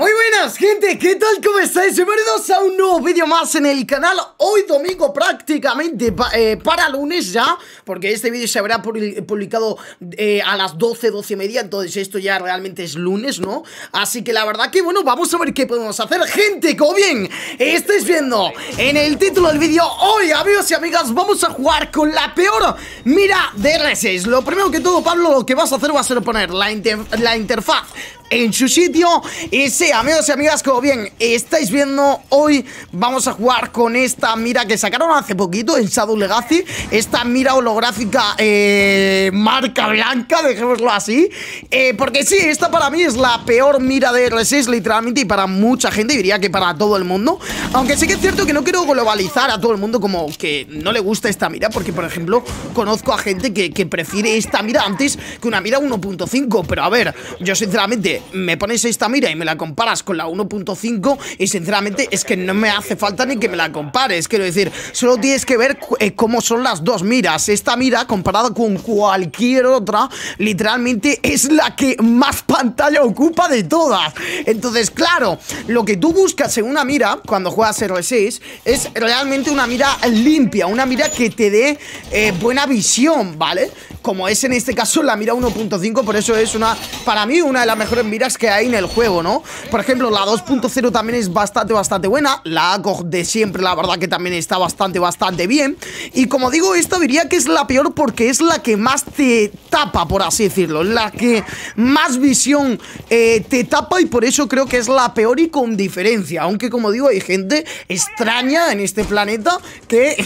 Muy buenas gente, ¿qué tal? ¿Cómo estáis? Bienvenidos a un nuevo vídeo más en el canal Hoy domingo prácticamente eh, para lunes ya Porque este vídeo se habrá publicado eh, a las 12, 12 y media Entonces esto ya realmente es lunes, ¿no? Así que la verdad que bueno, vamos a ver qué podemos hacer Gente, como bien estáis viendo en el título del vídeo Hoy amigos y amigas vamos a jugar con la peor mira de R6 Lo primero que todo Pablo lo que vas a hacer va a ser poner la, la interfaz en su sitio. Y sí, amigos y amigas, como bien estáis viendo Hoy vamos a jugar con esta mira que sacaron hace poquito en Shadow Legacy. Esta mira holográfica eh, marca blanca, dejémoslo así. Eh, Porque sí, esta para mí es la peor mira de R6 literalmente Y para mucha gente, diría que para todo el mundo. Aunque sí que es cierto que no quiero globalizar a todo el mundo como que no le gusta esta mira Porque por ejemplo, conozco a gente que, que prefiere esta mira antes que una mira 1.5 Pero a ver, yo sinceramente me pones esta mira y me la comparas con la 1.5 y sinceramente es que no me hace falta ni que me la compares. Quiero decir, solo tienes que ver eh, cómo son las dos miras. Esta mira comparada con cualquier otra, literalmente es la que más pantalla ocupa de todas. Entonces, claro, lo que tú buscas en una mira cuando juegas R6 es realmente una mira limpia, una mira que te dé eh, buena visión, ¿vale? Como es en este caso la mira 1.5, por eso es una, para mí, una de las mejores miras que hay en el juego, ¿no? Por ejemplo, la 2.0 también es bastante, bastante buena. La ACOG de siempre, la verdad que también está bastante, bastante bien. Y como digo, esta diría que es la peor porque es la que más te tapa, por así decirlo. La que más visión eh, te tapa y por eso creo que es la peor y con diferencia. Aunque como digo, hay gente extraña en este planeta que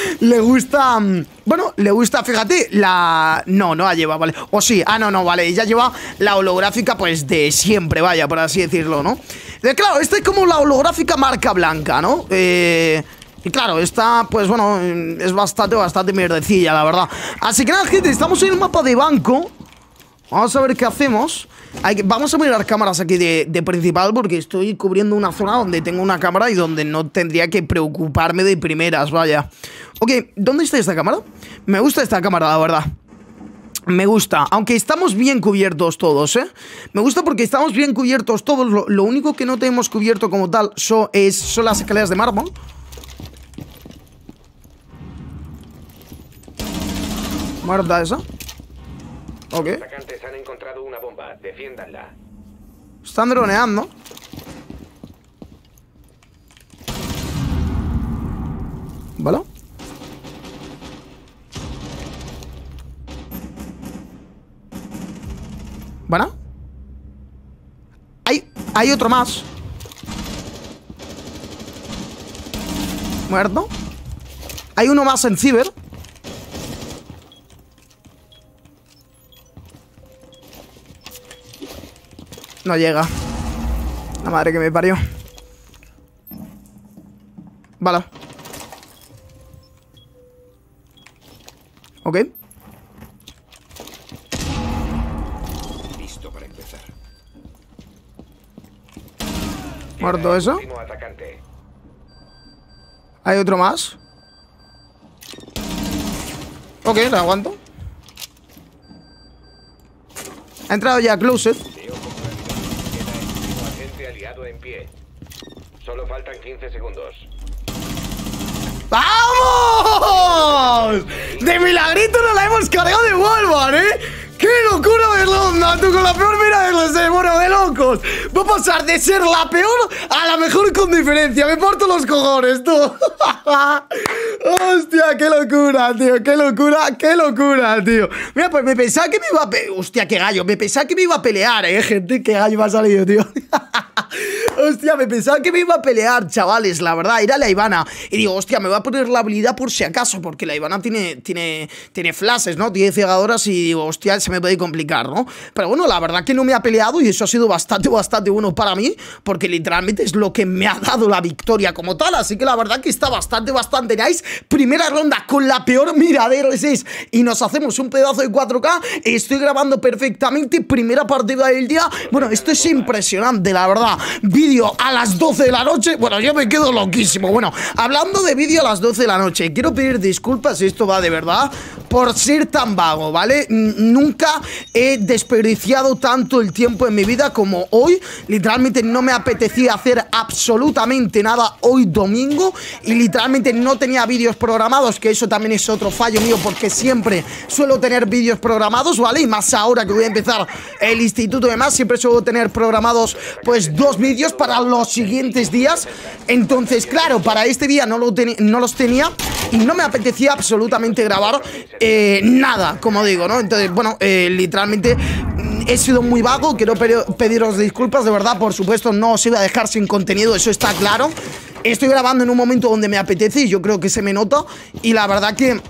le gusta... Mm, bueno, le gusta, fíjate, la... No, no la lleva, vale. O sí, ah, no, no, vale Ella lleva la holográfica, pues, de siempre, vaya, por así decirlo, ¿no? Claro, esta es como la holográfica marca blanca, ¿no? Eh... Y claro, esta, pues bueno, es bastante, bastante mierdecilla, la verdad Así que nada, gente, estamos en el mapa de banco Vamos a ver qué hacemos Vamos a mirar cámaras aquí de, de, principal Porque estoy cubriendo una zona donde tengo una cámara Y donde no tendría que preocuparme de primeras, vaya Ok, ¿dónde está esta cámara? Me gusta esta cámara, la verdad me gusta, aunque estamos bien cubiertos todos, ¿eh? Me gusta porque estamos bien cubiertos todos. Lo, único que no tenemos cubierto como tal son, es, son las escaleras de mármol. Muerta esa. Ok. Han encontrado una bomba, defiéndanla. Están droneando. ¿Vale? Bueno Hay, hay otro más. Muerto. Hay uno más en Ciber. No llega. La madre que me parió. Vale Ok Muerto eso. ¿Hay otro más? Ok, lo aguanto. Ha entrado ya Closet. Solo faltan 15 segundos. ¡Vamos! De milagrito no la hemos cargado de Wolvar, ¿eh? ¡Qué locura verlo! tú con la peor mira de los de, bueno, de locos. Va a pasar de ser la peor a la mejor con diferencia. Me parto los cojones, tú. Hostia, qué locura, tío. Qué locura, qué locura, tío. Mira, pues me pensaba que me iba a... Hostia, qué gallo. Me pensaba que me iba a pelear, eh, gente. Qué gallo me ha salido, tío. Hostia, me pensaba que me iba a pelear, chavales, la verdad, era la Ivana. Y digo, hostia, me voy a poner la habilidad por si acaso, porque la Ivana tiene, tiene, tiene flashes, ¿no? Tiene cegadoras y digo, hostia, se me puede complicar, ¿no? Pero bueno, la verdad que no me ha peleado y eso ha sido bastante, bastante bueno para mí, porque literalmente es lo que me ha dado la victoria como tal. Así que la verdad que está bastante, bastante nice. Primera ronda con la peor mira de R6 y nos hacemos un pedazo de 4K. Estoy grabando perfectamente. Primera partida del día. Bueno, esto es impresionante, la verdad a las 12 de la noche. Bueno, yo me quedo loquísimo. Bueno, hablando de vídeo a las 12 de la noche, quiero pedir disculpas si esto va de verdad por ser tan vago, ¿vale? nunca he desperdiciado tanto el tiempo en mi vida como hoy. Literalmente no me apetecía hacer absolutamente nada hoy domingo y literalmente no tenía vídeos programados, que eso también es otro fallo mío porque siempre suelo tener vídeos programados, ¿vale? Y más ahora que voy a empezar el instituto y demás, siempre suelo tener programados pues dos vídeos para los siguientes días. Entonces, claro, para este día no, lo no los tenía y no me apetecía absolutamente grabar eh, nada, como digo, ¿no? Entonces, bueno, eh, literalmente mm, he sido muy vago, quiero pediros disculpas, de verdad, por supuesto, no os iba a dejar sin contenido, eso está claro. Estoy grabando en un momento donde me apetece y yo creo que se me nota y la verdad que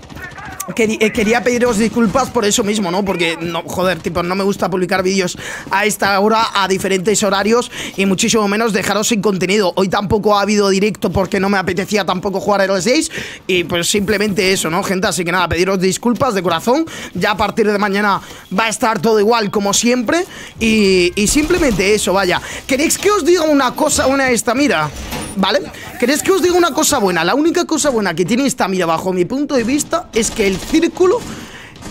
quería pediros disculpas por eso mismo, ¿no? Porque, no, joder, tipo, no me gusta publicar vídeos a esta hora, a diferentes horarios y muchísimo menos dejaros sin contenido. Hoy tampoco ha habido directo porque no me apetecía tampoco jugar a los 6 y pues simplemente eso, ¿no, gente? Así que nada, pediros disculpas de corazón. Ya a partir de mañana va a estar todo igual como siempre y, y simplemente eso, vaya. ¿Queréis que os diga una cosa, una esta, mira? ¿Vale? ¿Queréis que os diga una cosa buena? La única cosa buena que tiene esta mira bajo mi punto de vista es que el círculo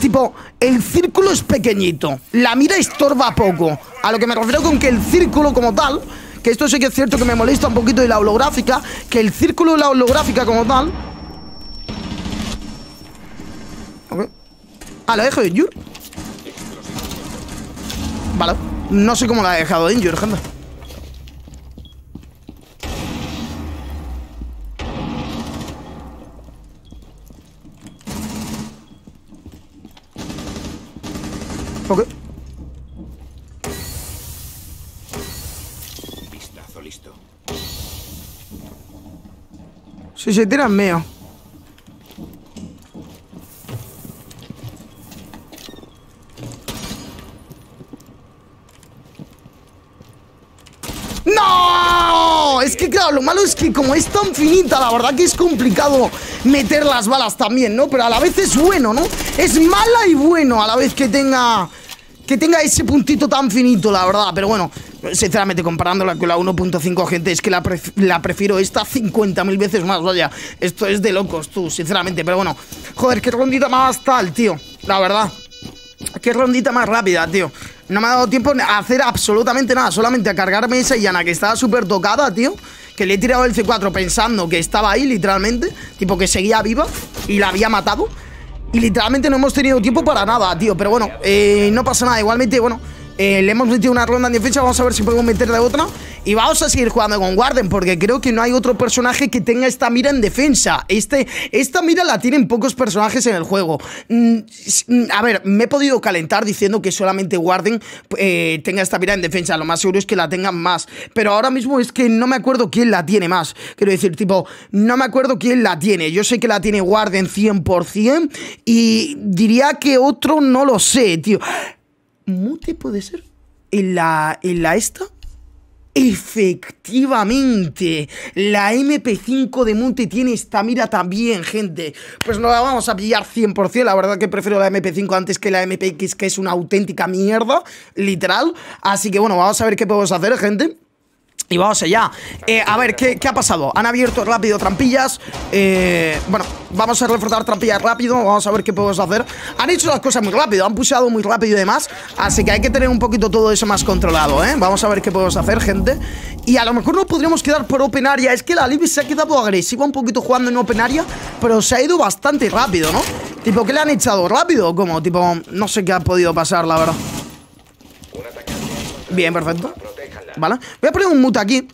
Tipo, el círculo es pequeñito La mira estorba poco A lo que me refiero con que el círculo como tal Que esto sí que es cierto que me molesta un poquito de la holográfica Que el círculo de la holográfica como tal Ah, lo dejo de Injure Vale. No sé cómo la he dejado de Injure, gente Ok. Listo. Si se tiran mío. ¡No! Es que claro, lo malo es que como es tan finita, la verdad que es complicado meter las balas también, ¿no? Pero a la vez es bueno, ¿no? Es mala y bueno a la vez que tenga que tenga ese puntito tan finito, la verdad. Pero bueno, sinceramente, comparándola con la 1.5, gente, es que la, la prefiero esta 50.000 veces más. Vaya, esto es de locos, tú, sinceramente. Pero bueno, joder, qué rondita más tal, tío. La verdad. Qué rondita más rápida, tío. No me ha dado tiempo a hacer absolutamente nada. Solamente a cargarme esa llana que estaba súper tocada, tío. Que le he tirado el C4 pensando que estaba ahí, literalmente. Tipo que seguía viva y la había matado. Y literalmente no hemos tenido tiempo para nada, tío Pero bueno, eh, no pasa nada Igualmente, bueno, eh, le hemos metido una ronda en defensa Vamos a ver si podemos meterle otra. Y vamos a seguir jugando con Warden Porque creo que no hay otro personaje que tenga esta mira en defensa. Este, Esta mira la tienen pocos personajes en el juego. Mm, A ver, me he podido calentar diciendo que solamente Warden eh, tenga esta mira en defensa. Lo más seguro es que la tengan más. Pero ahora mismo es que no me acuerdo quién la tiene más. Quiero decir, tipo, no me acuerdo quién la tiene. Yo sé que la tiene Warden 100% Y diría que otro no lo sé, tío ¿Mute puede ser? ¿En la, en la esta? Efectivamente, la MP5 de Mute tiene esta mira también, gente. Pues no la vamos a pillar 100%, la verdad que prefiero la MP5 antes que la MPX, que es una auténtica mierda, literal. Así que bueno, vamos a ver qué podemos hacer, gente. Vamos allá. Eh, a ver, ¿qué, ha pasado? Han abierto rápido trampillas. Eh, bueno, vamos a reforzar trampillas rápido. Vamos a ver qué podemos hacer. Han hecho las cosas muy rápido, han pusado muy rápido y demás. Así que hay que tener un poquito todo eso más controlado, ¿eh? Vamos a ver qué podemos hacer, gente. Y a lo mejor nos podríamos quedar por Open Area. Es que la Libby se ha quedado agresiva un poquito jugando en Open Area, pero se ha ido bastante rápido, ¿no? Tipo, ¿qué le han echado? ¿Rápido? Como, tipo, no sé qué ha podido pasar, la verdad. Bien, perfecto. ¿Vale? Voy a poner un mute aquí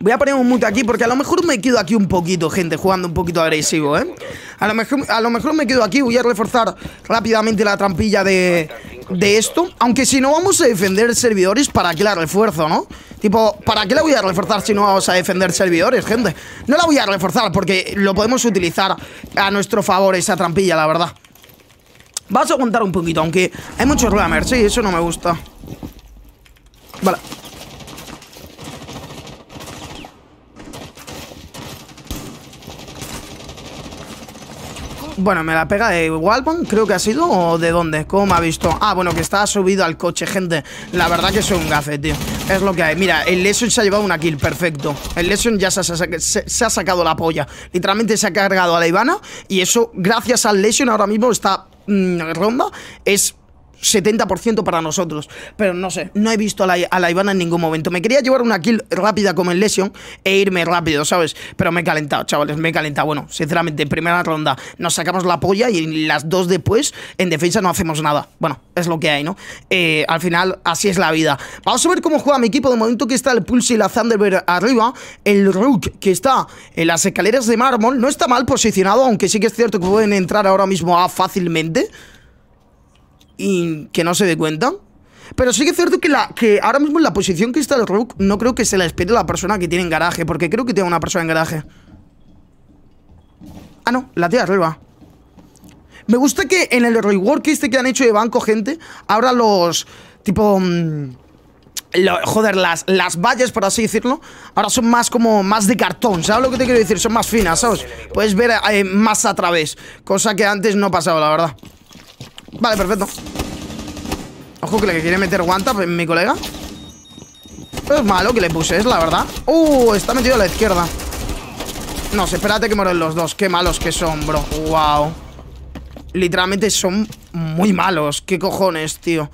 Voy a poner un mute aquí porque a lo mejor me quedo aquí un poquito, gente, jugando un poquito agresivo, ¿eh? A lo mejor, a lo mejor me quedo aquí, voy a reforzar rápidamente la trampilla de, de esto Aunque si no vamos a defender servidores, ¿para qué la refuerzo, no? Tipo, ¿para qué la voy a reforzar si no vamos a defender servidores, gente? No la voy a reforzar porque lo podemos utilizar a nuestro favor esa trampilla, la verdad Vamos a aguantar un poquito, aunque hay muchos glammers, sí, eso no me gusta Vale Bueno, me la pega de Walban, creo que ha sido, o de dónde, ¿cómo me ha visto? Ah, bueno, que está subido al coche, gente La verdad que soy un gafe, tío Es lo que hay. Mira, el Lesion se ha llevado una kill, perfecto. El Lesion ya se ha, sacado la polla. Literalmente se ha cargado a la Ivana. Y eso, gracias al Lesion, ahora mismo esta mm, ronda es 70% para nosotros. Pero no sé, no he visto a la, a Ivana en ningún momento. Me quería llevar una kill rápida como el Lesion e irme rápido, ¿sabes? Pero me he calentado, chavales, me he calentado. Bueno, sinceramente, primera ronda nos sacamos la polla y las dos después en defensa no hacemos nada. Bueno, es lo que hay, ¿no? Eh, al final, así es la vida. Vamos a ver cómo juega mi equipo. De momento que está el Pulse y la Thunderbird arriba. El Rook que está en las escaleras de mármol no está mal posicionado, aunque sí que es cierto que pueden entrar ahora mismo a fácilmente y que no se dé cuenta. Pero sí que es cierto que, la, que ahora mismo en la posición que está el Rook no creo que se la espere la persona que tiene en garaje, porque creo que tiene una persona en garaje. Ah, no, la tía arriba. Me gusta que en el rework este que han hecho de banco, gente, ahora los... Tipo... Mm, joder, las, las vallas, por así decirlo, ahora son más como más de cartón, ¿sabes lo que te quiero decir? Son más finas, ¿sabes? Puedes ver eh, más a través, cosa que antes no pasaba, la verdad. Vale, perfecto. Ojo que le quiere meter guanta mi colega. Es malo que le puse, es la verdad. Uh, está metido a la izquierda. No, espérate que mueren los dos. Qué malos que son, bro. Wow Literalmente son muy malos. Qué cojones, tío.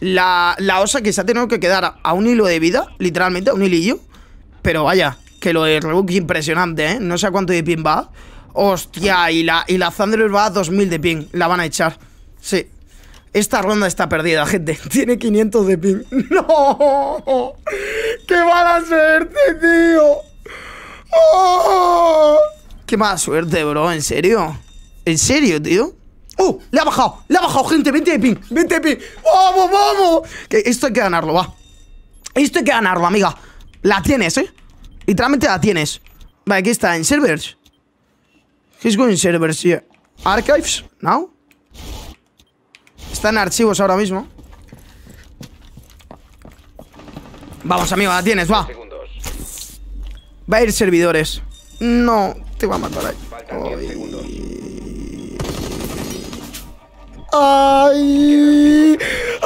La, la osa que se ha tenido que quedar a un hilo de vida Literalmente, a un hilillo. Pero vaya, que lo de Rook impresionante, ¿eh? No sé a cuánto de pin va. Hostia, y la, y la va a 2000 de ping La van a echar Sí. Esta ronda está perdida, gente. Tiene 500 de ping. ¡No! ¡Qué mala suerte, tío! ¡Oh! ¡Qué mala suerte, bro! ¿En serio? ¿En serio, tío? ¡Uh! ¡Le ha bajado! ¡Le ha bajado, gente! ¡20 de ping! ¡20 de ping! ¡Vamos, vamos! Esto hay que ganarlo, va. Esto hay que ganarlo, amiga. La tienes, ¿eh? Literalmente la tienes. Vale, aquí está, en servers. He's going servers, yeah. Archives, now? Está en archivos ahora mismo. Vamos, amigo, la tienes, va. Va a ir servidores. No, te va a matar ahí. ¡Ay!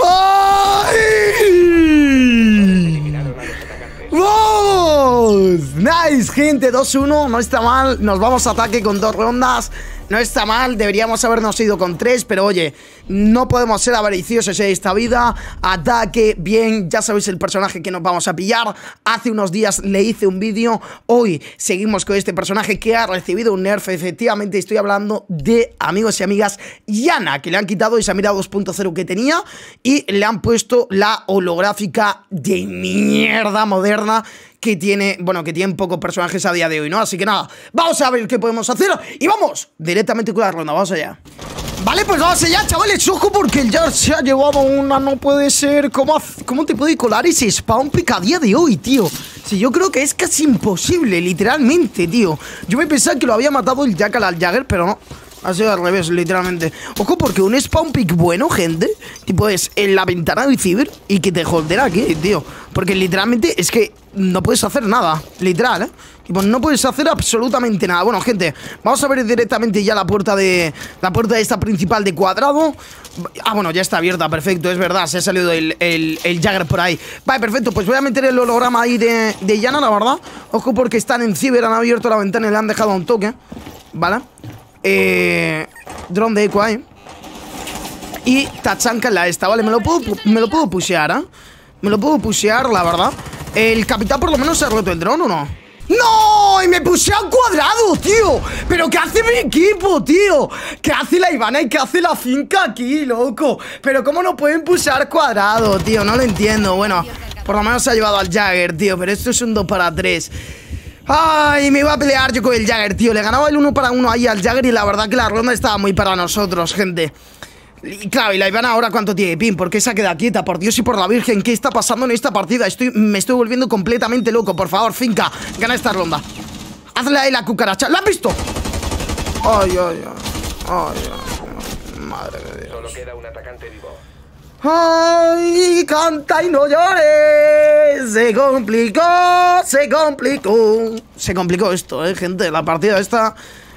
¡Ay! ¡Vamos! Nice, gente, 2-1, no está mal. Nos vamos a ataque con dos rondas. No está mal, deberíamos habernos ido con tres, pero oye, no podemos ser avariciosos en esta vida. Ataque, bien, ya sabéis el personaje que nos vamos a pillar. Hace unos días le hice un vídeo, hoy seguimos con este personaje que ha recibido un nerf. Efectivamente, estoy hablando de amigos y amigas Yana, que le han quitado esa mira 2.0 que tenía y le han puesto la holográfica de mierda moderna que tiene, bueno, que tiene pocos personajes a día de hoy, ¿no? Así que nada, vamos a ver qué podemos hacer y vamos directamente con la ronda, vamos allá. Vale, pues vamos allá, chavales, ojo porque el se ha llevado una, no puede ser ¿Cómo, cómo te puede colar ese spawn pick a día de hoy, tío? Si yo creo que es casi imposible, literalmente, tío Yo me pensaba que lo había matado el Jackal al Jagger, pero no ha sido al revés, literalmente. Ojo, porque un spawn pick bueno, gente, tipo es en la ventana de Ciber y que te holdera aquí, tío. Porque literalmente es que no puedes hacer nada, literal, ¿eh? Tipo, no puedes hacer absolutamente nada. Bueno, gente, vamos a ver directamente ya la puerta de... La puerta esta principal de cuadrado. Ah, bueno, ya está abierta, perfecto, es verdad, se ha salido el, el, Jagger por ahí. Vale, perfecto, pues voy a meter el holograma ahí de, de Yana, la verdad. Ojo porque están en Ciber, han abierto la ventana y le han dejado un toque. ¿Vale? Eh, drone de eco. Y Tachanka en la esta, ¿vale? Me lo puedo, me lo puedo pushear, ¿eh? Me lo puedo pushear, la verdad. El capitán por lo menos se ha roto el drone, ¿o no? ¡No! ¡Y me puse al cuadrado, tío! ¿Pero qué hace mi equipo, tío? ¿Qué hace la Ivana y qué hace la finca aquí, loco? ¿Pero cómo no pueden pushear cuadrado, tío? No lo entiendo. Bueno, por lo menos se ha llevado al Jagger, tío Pero esto es un 2 para 3 Ay, me iba a pelear yo con el Jagger, tío. Le ganaba el uno para uno ahí al Jagger Y la verdad que la ronda estaba muy para nosotros, gente. Y claro, y la Ivana ahora cuánto tiene pin, ¿por qué se queda quieta? Por Dios y por la Virgen, ¿qué está pasando en esta partida? Estoy, me estoy volviendo completamente loco, por favor, Finca, gana esta ronda. Hazle ahí la cucaracha, ¿la has visto? Ay, ay, ay, ay, ay. madre de Dios. Solo queda un atacante vivo ¡Ay! ¡Canta y no llores! Se complicó, se complicó. Se complicó esto, ¿eh, gente? La partida esta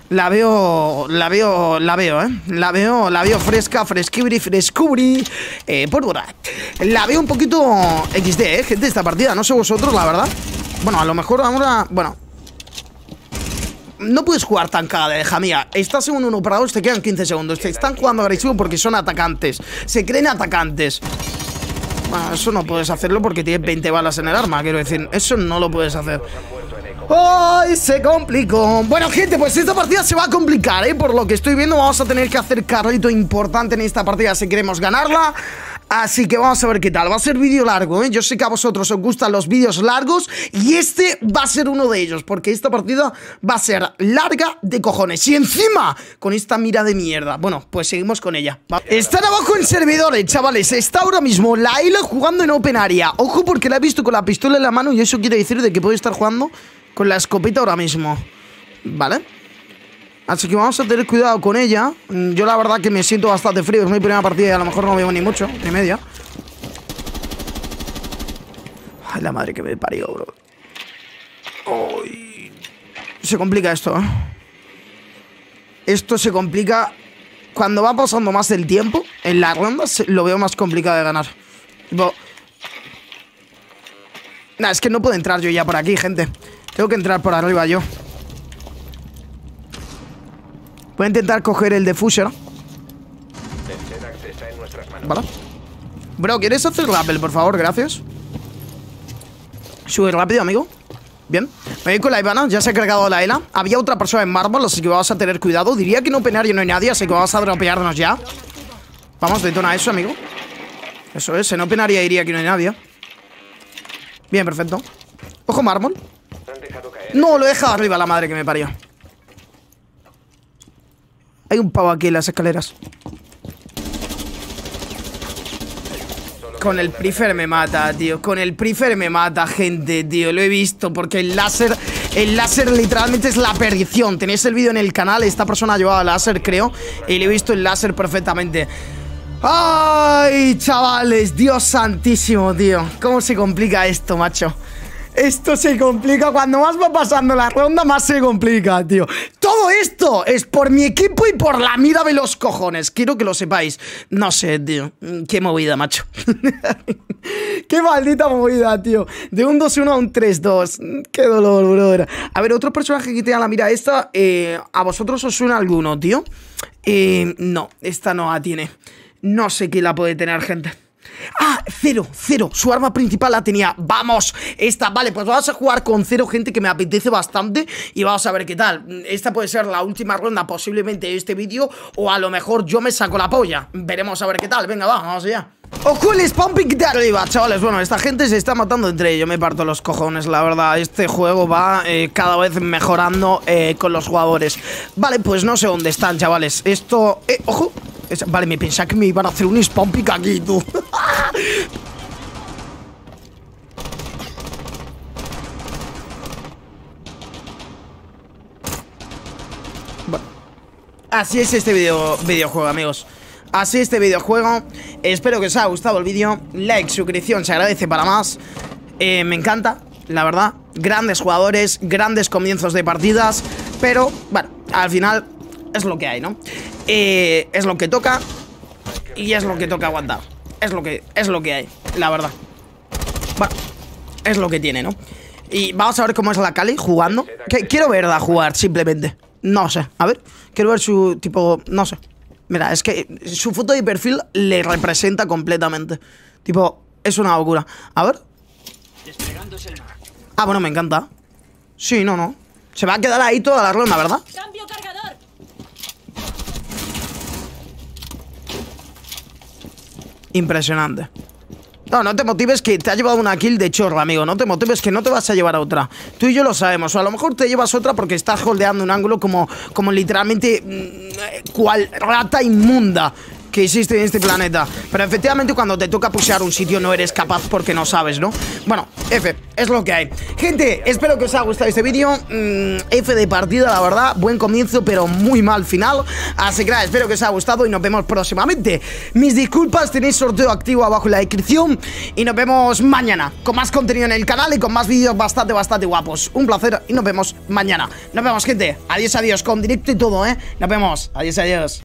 La veo, la veo, la veo, ¿eh? La veo, la veo fresca, fresquibri, frescubri, eh, pólvora. La veo un poquito XD, ¿eh? Gente, esta partida, no sé vosotros, la verdad. Bueno, a lo mejor ahora, bueno. No puedes jugar tan cada deja mía. Estás en un 1 para 2, te quedan 15 segundos. Te están jugando agresivo porque son atacantes. Se creen atacantes. Eso no puedes hacerlo porque tienes 20 balas en el arma, quiero decir. Eso no lo puedes hacer. ¡Ay, se complicó! Bueno, gente, pues esta partida se va a complicar, ¿eh? Por lo que estoy viendo, vamos a tener que hacer carrito importante en esta partida si queremos ganarla. Así que vamos a ver qué tal. Va a ser vídeo largo, ¿eh? Yo sé que a vosotros os gustan los vídeos largos y este va a ser uno de ellos, porque esta partida va a ser larga de cojones. Y encima, con esta mira de mierda. Bueno, pues seguimos con ella. Están abajo en servidores, chavales. Está ahora mismo la isla jugando en Open Area. Ojo, porque la he visto con la pistola en la mano y eso quiere decir de que puede estar jugando con la escopeta ahora mismo. ¿Vale? Así que vamos a tener cuidado con ella. Mm, yo la verdad que me siento bastante frío. Es mi primera partida y a lo mejor no veo ni mucho, ni media. Ay, la madre que me parió, bro. Se complica esto, ¿eh? Esto se complica cuando va pasando más el tiempo. En la ronda lo veo más complicado de ganar. Tipo... Nah, es que no puedo entrar yo ya por aquí, gente. Tengo que entrar por arriba yo. Voy a intentar coger el defuser. Vale. Bro, ¿quieres hacer rappel, por favor? Gracias. Sube rápido, amigo. Bien. Me voy con la Ivana. Ya se ha cargado la ELA. Había otra persona en mármol, así que vamos a tener cuidado. Diría que no y no hay nadie, así que vamos a dropearnos ya. Vamos, detona eso, amigo. Eso es, en penaría diría que no hay nadie. Bien, perfecto. Ojo mármol. No, lo he dejado arriba la madre que me parió. Hay un pavo aquí en las escaleras. Con el prefer me mata, tío. Con el prefer me mata, gente, tío. Lo he visto porque el láser... El láser literalmente es la perdición. Tenéis el vídeo en el canal. Esta persona ha llevado láser, creo. Y le he visto el láser perfectamente. ¡Ay, chavales! Dios santísimo, tío. ¿Cómo se complica esto, macho? Esto se complica. Cuando más va pasando la ronda, más se complica, tío. Todo esto es por mi equipo y por la mira de los cojones. Quiero que lo sepáis. No sé, tío. Qué movida, macho. Qué maldita movida, tío. De un 2-1 a un 3-2. Qué dolor, brother. A ver, otro personaje que tenga la mira esta. Eh, ¿A vosotros os suena alguno, tío? Eh, no, esta no la tiene. No sé quién la puede tener, gente. Ah, cero, cero. Su arma principal la tenía. Vamos, esta, vale, pues vamos a jugar con cero, gente, que me apetece bastante. Y vamos a ver qué tal. Esta puede ser la última ronda, posiblemente, de este vídeo. O a lo mejor yo me saco la polla. Veremos a ver qué tal. Venga, va, vamos allá. Ojo el spawn pick de arriba, chavales Bueno, esta gente se está matando entre ellos Me parto los cojones, la verdad Este juego va eh, cada vez mejorando eh, con los jugadores Vale, pues no sé dónde están, chavales Esto... Eh, ojo Vale, me pensaba que me iban a hacer un spawn pick aquí, tú Así es este video, videojuego, amigos. Así este videojuego. Espero que os haya gustado el vídeo. Like, suscripción, se agradece para más. Eh, Me encanta, la verdad. Grandes jugadores, grandes comienzos de partidas Pero, bueno, al final Es lo que hay, ¿no? Eh, es lo que toca Y es lo que toca aguantar Es lo que, es lo que hay, la verdad Bueno, es lo que tiene, ¿no? Y vamos a ver cómo es la Cali jugando Quiero verla jugar, simplemente No sé, a ver Quiero ver su tipo, no sé Mira, es que su foto de perfil le representa completamente. Tipo, es una locura. A ver. Ah, bueno, me encanta. Sí, no, no. Se va a quedar ahí toda la ronda, ¿verdad? Cambio cargador. Impresionante. No, no te motives que te ha llevado una kill de chorro, amigo. No te motives que no te vas a llevar a otra. Tú y yo lo sabemos. O a lo mejor te llevas otra porque estás holdeando un ángulo como, como literalmente... Mm, cual rata inmunda. Que existe en este planeta. Pero efectivamente cuando te toca pushear un sitio no eres capaz porque no sabes, ¿no? Bueno, F, es lo que hay. Gente, espero que os haya gustado este vídeo. Mm, F de partida, la verdad. Buen comienzo, pero muy mal final. Así que nada, espero que os haya gustado y nos vemos próximamente. Mis disculpas, tenéis sorteo activo abajo en la descripción. Y nos vemos mañana con más contenido en el canal y con más vídeos bastante, bastante guapos. Un placer y nos vemos mañana. Nos vemos, gente. Adiós, adiós, con directo y todo, ¿eh? Nos vemos. Adiós, adiós.